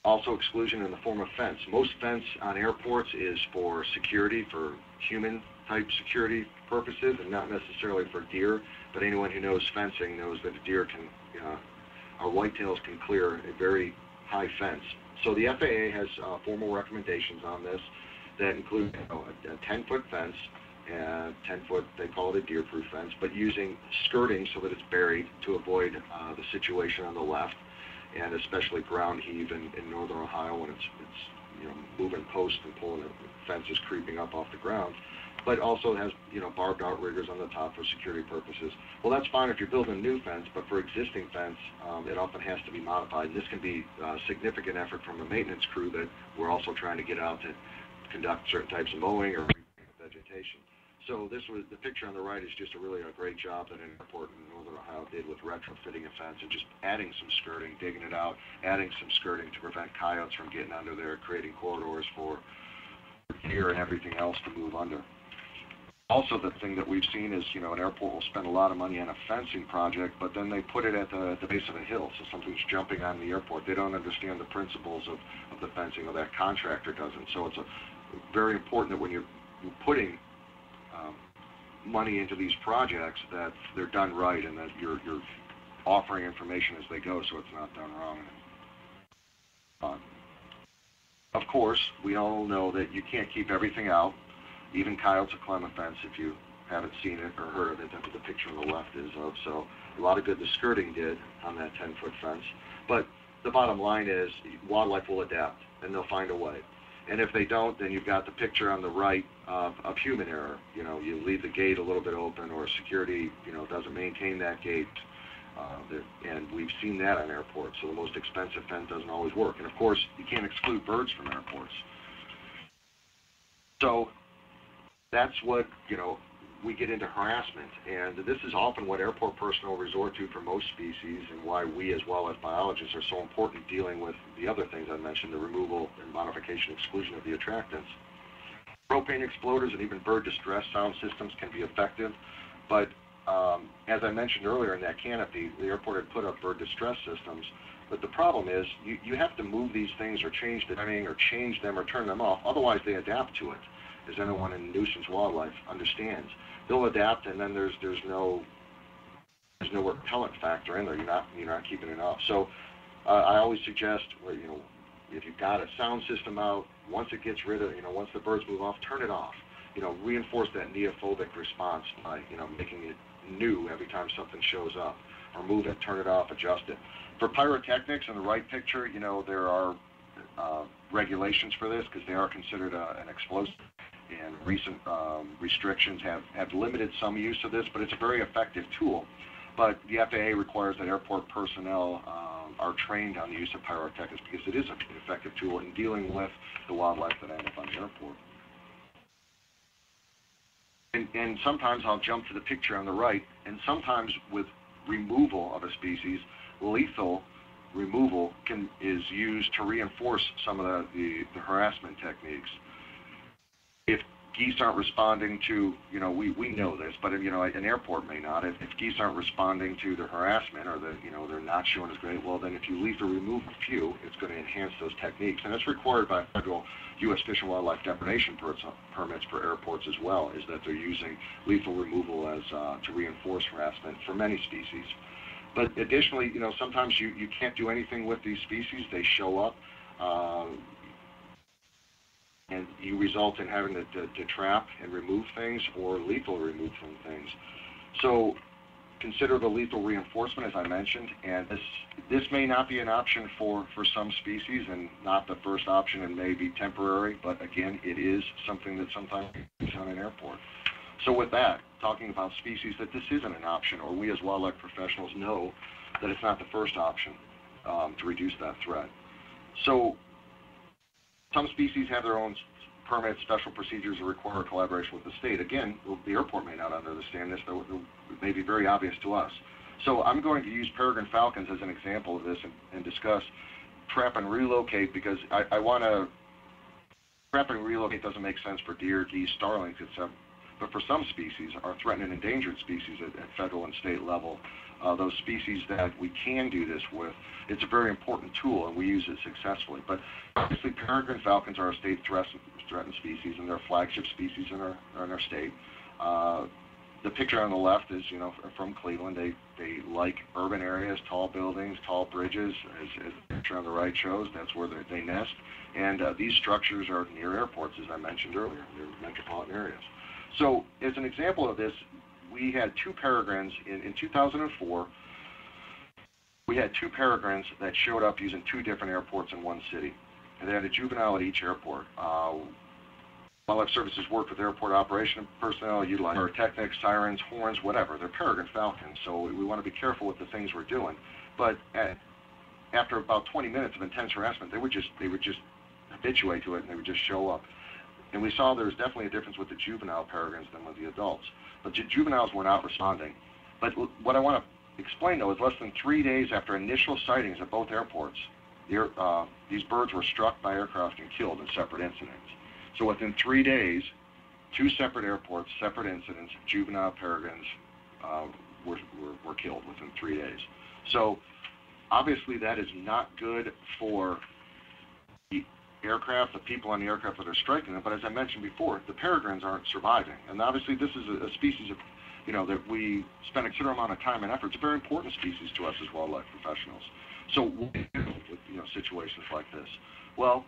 Also exclusion in the form of fence. Most fence on airports is for security, for human type security purposes and not necessarily for deer, but anyone who knows fencing knows that a deer can, uh, our whitetails can clear a very high fence. So the FAA has uh, formal recommendations on this that include you know, a, a 10-foot fence and 10-foot, they call it a deer-proof fence, but using skirting so that it's buried to avoid uh, the situation on the left, and especially ground heave in, in northern Ohio when it's, it's you know moving posts and pulling the fences creeping up off the ground but also has you know barbed outriggers on the top for security purposes. Well, that's fine if you're building a new fence, but for existing fence, um, it often has to be modified. And this can be a significant effort from a maintenance crew that we're also trying to get out to conduct certain types of mowing or vegetation. So this was the picture on the right is just a really a great job that an airport in northern Ohio did with retrofitting a fence and just adding some skirting, digging it out, adding some skirting to prevent coyotes from getting under there, creating corridors for deer and everything else to move under. Also, the thing that we've seen is, you know, an airport will spend a lot of money on a fencing project, but then they put it at the, the base of a hill, so something's jumping on the airport. They don't understand the principles of, of the fencing, or that contractor doesn't. So it's a, very important that when you're, you're putting um, money into these projects, that they're done right and that you're, you're offering information as they go, so it's not done wrong. Uh, of course, we all know that you can't keep everything out even coyotes will climb a fence if you haven't seen it or heard of it. That's what the picture on the left is of. So a lot of good the skirting did on that 10-foot fence. But the bottom line is wildlife will adapt and they'll find a way. And if they don't, then you've got the picture on the right of, of human error. You know, you leave the gate a little bit open or security, you know, doesn't maintain that gate. Uh, and we've seen that on airports. So the most expensive fence doesn't always work. And of course, you can't exclude birds from airports. So that's what, you know, we get into harassment. And this is often what airport personnel resort to for most species and why we as well as biologists are so important dealing with the other things I mentioned, the removal and modification exclusion of the attractants. Propane exploders and even bird distress sound systems can be effective, but um, as I mentioned earlier in that canopy, the airport had put up bird distress systems, but the problem is you, you have to move these things or change the timing or change them or turn them off, otherwise they adapt to it as anyone in nuisance wildlife understands. They'll adapt, and then there's there's no there's no repellent factor in there. You're not you're not keeping it off. So uh, I always suggest, you know, if you've got a sound system out, once it gets rid of, you know, once the birds move off, turn it off. You know, reinforce that neophobic response by you know making it new every time something shows up, or move it, turn it off, adjust it. For pyrotechnics in the right picture, you know, there are uh, regulations for this because they are considered uh, an explosive and recent um, restrictions have, have limited some use of this, but it's a very effective tool. But the FAA requires that airport personnel um, are trained on the use of pyrotechnics because it is an effective tool in dealing with the wildlife that end up on the airport. And, and sometimes I'll jump to the picture on the right, and sometimes with removal of a species, lethal removal can, is used to reinforce some of the, the, the harassment techniques geese aren't responding to, you know, we, we know this, but you know, an airport may not. If, if geese aren't responding to the harassment or the, you know, they're not showing as great, well, then if you leave to remove a few, it's going to enhance those techniques. And it's required by federal U.S. Fish and Wildlife depredation permits for airports as well, is that they're using lethal removal as uh, to reinforce harassment for many species. But additionally, you know, sometimes you, you can't do anything with these species. They show up. Uh, and you result in having to, to, to trap and remove things or lethal remove from things. So consider the lethal reinforcement, as I mentioned, and this this may not be an option for, for some species and not the first option and may be temporary, but again, it is something that sometimes is on an airport. So with that, talking about species that this isn't an option, or we as wildlife professionals know that it's not the first option um, to reduce that threat. So some species have their own permits, special procedures that require collaboration with the state. Again, the airport may not understand this, though it may be very obvious to us. So I'm going to use peregrine falcons as an example of this and, and discuss trap and relocate because I, I want to trap and relocate doesn't make sense for deer, geese, starlings, etc. But for some species, our threatened and endangered species at, at federal and state level, uh, those species that we can do this with, it's a very important tool and we use it successfully. But obviously, peregrine falcons are a state threatened species and they're flagship species in our, in our state. Uh, the picture on the left is, you know, from Cleveland. They they like urban areas, tall buildings, tall bridges. As, as the picture on the right shows, that's where they, they nest. And uh, these structures are near airports, as I mentioned earlier. They're metropolitan areas. So, as an example of this, we had two peregrines in, in 2004. We had two peregrines that showed up using two different airports in one city. And they had a juvenile at each airport. Uh, Wildlife Services worked with airport operation personnel, utilizing pyrotechnics, sirens, horns, whatever. They're peregrine falcons, so we, we want to be careful with the things we're doing. But at, after about 20 minutes of intense harassment, they would just they would just habituate to it and they would just show up. And we saw there was definitely a difference with the juvenile peregrines than with the adults. But the juveniles were not responding. But what I want to explain though is less than three days after initial sightings at both airports, the, uh, these birds were struck by aircraft and killed in separate incidents. So within three days, two separate airports, separate incidents, juvenile peregrines uh, were, were, were killed within three days. So obviously that is not good for aircraft, the people on the aircraft that are striking them. But as I mentioned before, the peregrines aren't surviving. And obviously this is a, a species of, you know, that we spend a considerable amount of time and effort. It's a very important species to us as wildlife professionals. So what do we do with, you know, situations like this? Well,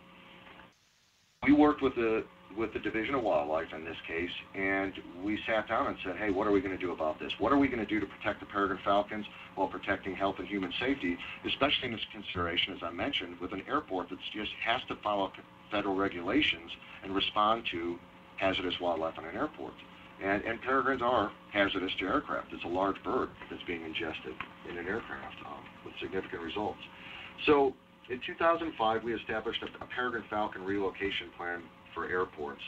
we worked with the with the Division of Wildlife in this case, and we sat down and said, hey, what are we going to do about this? What are we going to do to protect the peregrine falcons while protecting health and human safety, especially in this consideration, as I mentioned, with an airport that just has to follow federal regulations and respond to hazardous wildlife on an airport. And, and peregrines are hazardous to aircraft. It's a large bird that's being ingested in an aircraft um, with significant results. So in 2005, we established a, a peregrine falcon relocation plan for airports.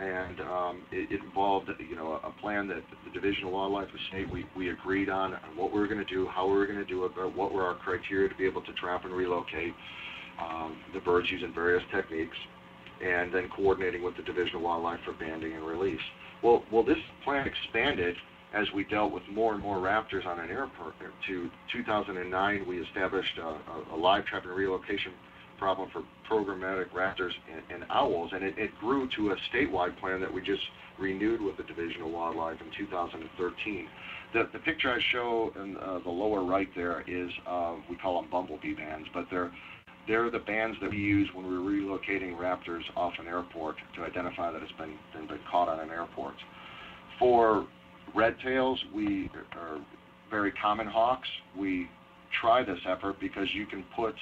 And um, it, it, involved, you know, a, a, plan that the Division of Wildlife, the state, we, we agreed on, on what we were going to do, how we were going to do it, what were our criteria to be able to trap and relocate um, the birds using various techniques, and then coordinating with the Division of Wildlife for banding and release. Well, well, this plan expanded as we dealt with more and more raptors on an airport. To 2009, we established a, a, a live trap and relocation problem for programmatic raptors and, and owls, and it, it, grew to a statewide plan that we just renewed with the Division of Wildlife in 2013. The, the picture I show in uh, the lower right there is, uh, we call them bumblebee bands, but they're they're the bands that we use when we're relocating raptors off an airport to identify that it's been, been, been caught on an airport. For red tails, we are very common hawks. We try this effort because you can put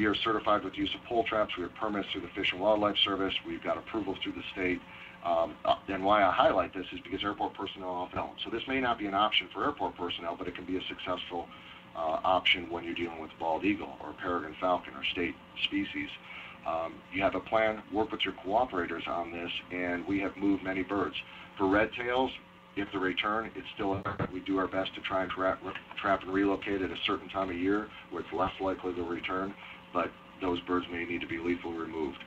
we are certified with use of pole traps. We have permits through the Fish and Wildlife Service. We've got approvals through the state. Um, uh, and why I highlight this is because airport personnel often don't. So this may not be an option for airport personnel, but it can be a successful uh, option when you're dealing with bald eagle or peregrine falcon or state species. Um, you have a plan, work with your cooperators on this, and we have moved many birds. For red tails, if they return, it's still we do our best to try and trap, trap and relocate at a certain time of year where it's less likely to return but those birds may need to be lethally removed.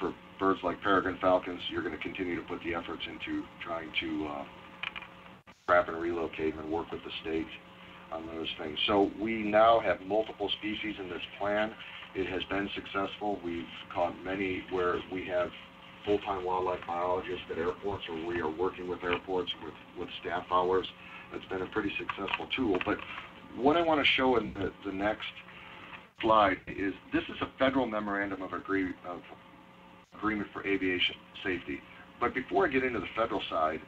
For birds like peregrine falcons, you're going to continue to put the efforts into trying to uh, trap and relocate and work with the state on those things. So we now have multiple species in this plan. It has been successful. We've caught many where we have full-time wildlife biologists at airports or we are working with airports with, with staff hours. It's been a pretty successful tool. But what I want to show in the, the next slide is this is a federal memorandum of, agree, of agreement for aviation safety. But before I get into the federal side,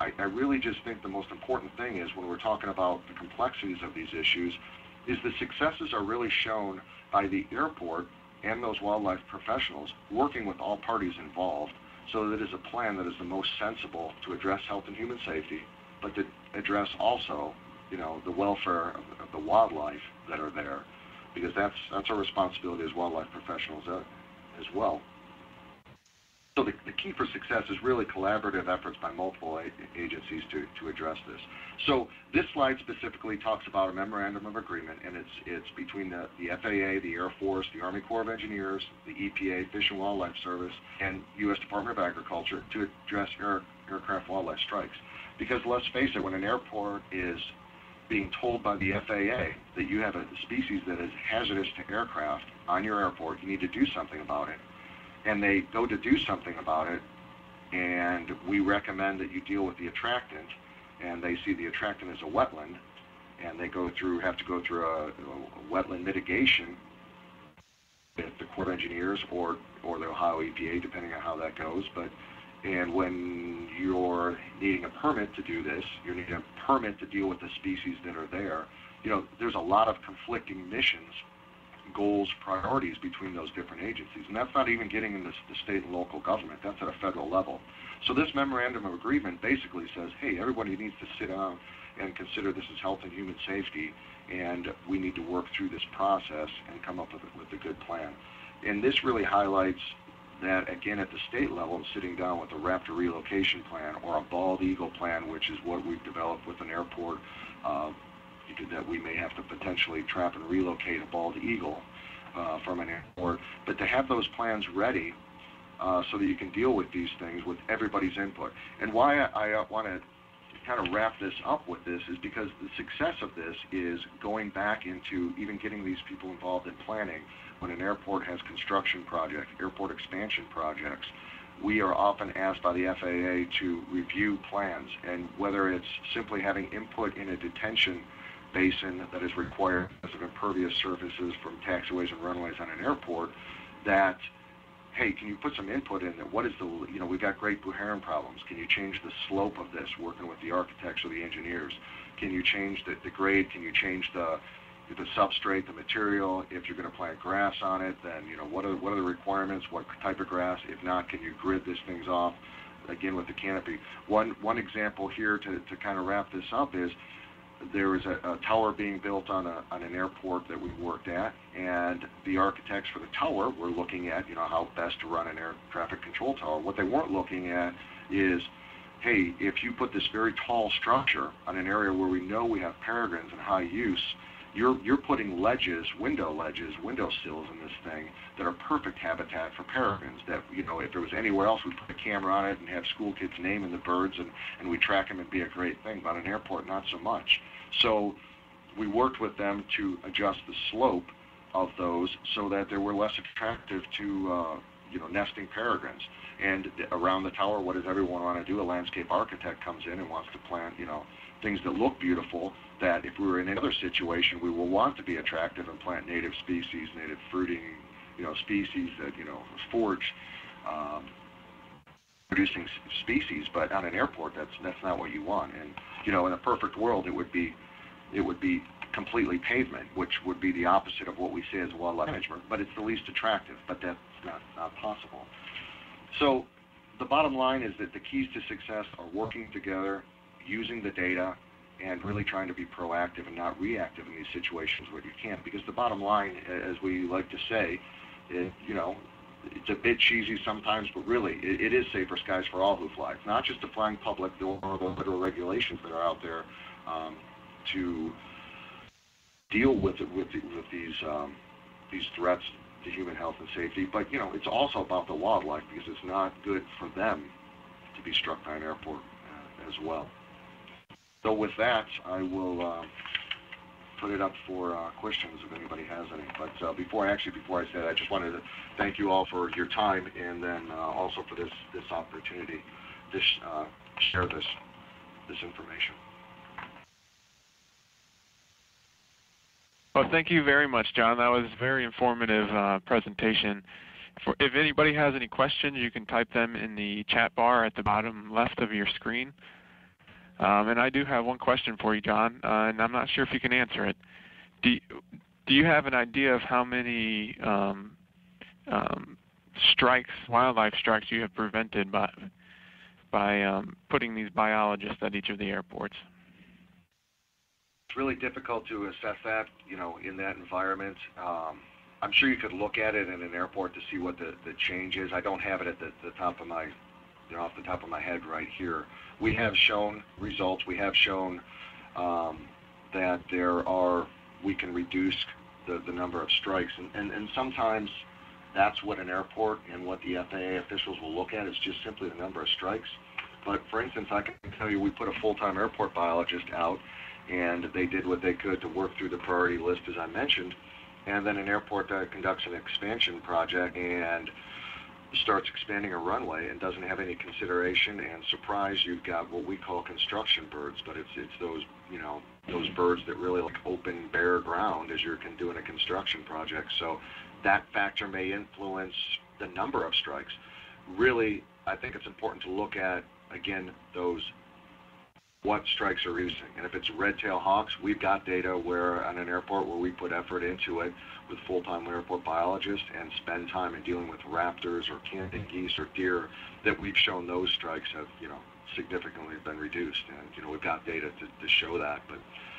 I, I, really just think the most important thing is when we're talking about the complexities of these issues, is the successes are really shown by the airport and those wildlife professionals working with all parties involved so that it is a plan that is the most sensible to address health and human safety, but to address also, you know, the welfare of, of the wildlife that are there because that's that's our responsibility as wildlife professionals uh, as well. So the, the, key for success is really collaborative efforts by multiple agencies to, to address this. So this slide specifically talks about a memorandum of agreement, and it's it's between the, the FAA, the Air Force, the Army Corps of Engineers, the EPA, Fish and Wildlife Service, and U.S. Department of Agriculture to address air, aircraft wildlife strikes. Because let's face it, when an airport is being told by the FAA that you have a species that is hazardous to aircraft on your airport, you need to do something about it. And they go to do something about it, and we recommend that you deal with the attractant. and they see the attractant as a wetland, and they go through, have to go through a, a wetland mitigation with the Corps of Engineers or, or the Ohio EPA, depending on how that goes. But and when you're needing a permit to do this, you're needing a permit to deal with the species that are there. You know, there's a lot of conflicting missions, goals, priorities between those different agencies, and that's not even getting into the state and local government. That's at a federal level. So this memorandum of agreement basically says, hey, everybody needs to sit down and consider this as health and human safety, and we need to work through this process and come up with, with a good plan. And this really highlights that, again, at the state level, sitting down with a raptor relocation plan or a bald eagle plan, which is what we've developed with an airport, uh, that we may have to potentially trap and relocate a bald eagle uh, from an airport. But to have those plans ready uh, so that you can deal with these things with everybody's input. And why I, I want to kind of wrap this up with this is because the success of this is going back into even getting these people involved in planning. When an airport has construction projects, airport expansion projects, we are often asked by the FAA to review plans, and whether it's simply having input in a detention basin that is required as of impervious surfaces from taxiways and runways on an airport, that hey, can you put some input in there? What is the, you know, we've got great blue problems. Can you change the slope of this working with the architects or the engineers? Can you change the, the grade? Can you change the, the substrate, the material? If you're going to plant grass on it, then, you know, what are, what are the requirements? What type of grass? If not, can you grid this things off? Again, with the canopy. One, one example here to, to kind of wrap this up is, there was a, a tower being built on, a, on an airport that we worked at, and the architects for the tower were looking at, you know, how best to run an air traffic control tower. What they weren't looking at is, hey, if you put this very tall structure on an area where we know we have peregrines and high use, you're, you're putting ledges, window ledges, window sills in this thing that are perfect habitat for peregrines. That, you know, if there was anywhere else, we'd put a camera on it and have school kids naming the birds and, and we track them and be a great thing. But an airport, not so much. So we worked with them to adjust the slope of those so that they were less attractive to, uh, you know, nesting peregrines. And around the tower, what does everyone want to do? A landscape architect comes in and wants to plant, you know, things that look beautiful that if we were in another situation, we will want to be attractive and plant native species, native fruiting, you know, species that, you know, forage um, producing species, but on an airport, that's that's not what you want. And you know, in a perfect world, it would be it would be completely pavement, which would be the opposite of what we say as wildlife management. But it's the least attractive, but that's not not possible. So the bottom line is that the keys to success are working together, using the data, and really trying to be proactive and not reactive in these situations where you can. Because the bottom line, as we like to say, it, you know, it's a bit cheesy sometimes, but really, it, it is safer skies for all who fly. It's not just the flying public or the federal regulations that are out there um, to deal with it, with, with these um, these threats to human health and safety, but you know, it's also about the wildlife because it's not good for them to be struck by an airport uh, as well. So with that, I will uh, put it up for uh, questions if anybody has any. But uh, before, actually, before I say that, I just wanted to thank you all for your time and then uh, also for this this opportunity to sh uh, share this this information. Well, thank you very much, Jon. That was a very informative uh, presentation. For, if anybody has any questions, you can type them in the chat bar at the bottom left of your screen. Um, and I do have one question for you, Jon, uh, and I'm not sure if you can answer it. Do you, do you have an idea of how many um, um, strikes, wildlife strikes, you have prevented by by um, putting these biologists at each of the airports? It's really difficult to assess that, you know, in that environment. Um, I'm sure you could look at it in an airport to see what the, the change is. I don't have it at the, the top of my, know, off the top of my head right here we have shown results. We have shown um, that there are, we can reduce the, the number of strikes. And, and, and sometimes that's what an airport and what the FAA officials will look at is just simply the number of strikes. But for instance, I can tell you we put a full-time airport biologist out and they did what they could to work through the priority list as I mentioned. And then an airport that conducts an expansion project and starts expanding a runway and doesn't have any consideration and surprise you've got what we call construction birds but it's it's those you know those birds that really like open bare ground as you're doing a construction project. So that factor may influence the number of strikes. Really i think it's important to look at again those what strikes are using. And if it's red tail hawks, we've got data where on an airport where we put effort into it with full-time airport biologists and spend time in dealing with raptors or Canada geese or deer, that we've shown those strikes have, you know, significantly been reduced. And, you know, we've got data to, to show that. But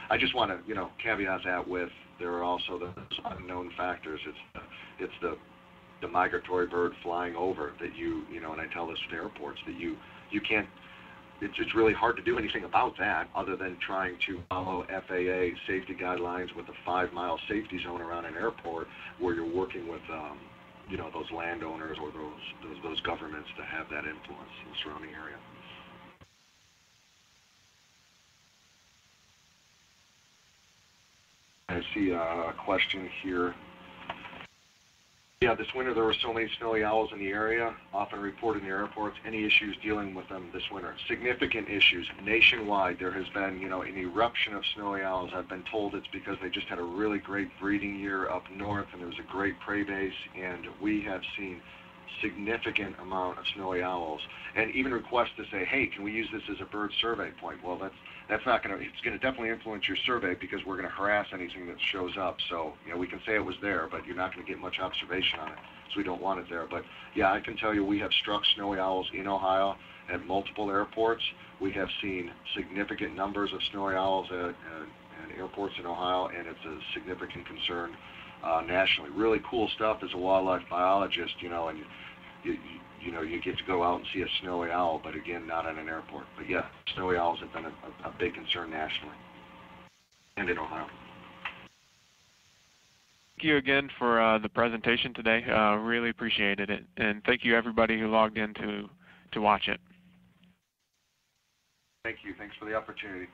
I just want to, you know, caveat that with there are also those unknown factors. It's the, it's the the migratory bird flying over that you, you know, and I tell this to airports that you you can't it's, it's really hard to do anything about that other than trying to follow FAA safety guidelines with a five mile safety zone around an airport where you're working with um, you know those landowners or those, those those governments to have that influence in the surrounding area. I see a question here yeah, this winter there were so many snowy owls in the area, often reported in the airports. Any issues dealing with them this winter? Significant issues nationwide. There has been, you know, an eruption of snowy owls. I've been told it's because they just had a really great breeding year up north, and there was a great prey base, and we have seen significant amount of snowy owls, and even requests to say, hey, can we use this as a bird survey point? Well, that's that's not going to, it's going to definitely influence your survey because we're going to harass anything that shows up. So, you know, we can say it was there, but you're not going to get much observation on it. So we don't want it there. But yeah, I can tell you we have struck snowy owls in Ohio at multiple airports. We have seen significant numbers of snowy owls at, at, at airports in Ohio, and it's a significant concern uh, nationally. Really cool stuff as a wildlife biologist, you know, and you, you, you know, you get to go out and see a snowy owl, but again, not at an airport. But yeah, snowy owls have been a, a, a big concern nationally and in Ohio. Thank you again for uh, the presentation today. Uh, really appreciated it, and thank you everybody who logged in to to watch it. Thank you. Thanks for the opportunity.